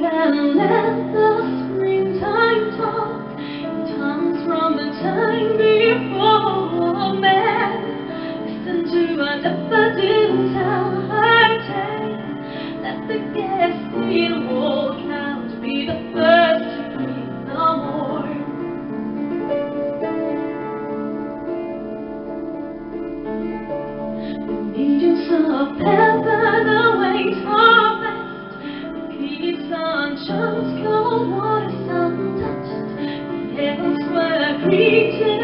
can let the springtime talk. It comes from the time before man. Listen to a daffodil tell her tale. Let the guest in walk out be the first to greet the morn. Chance cold water sun touched. The hills were greeted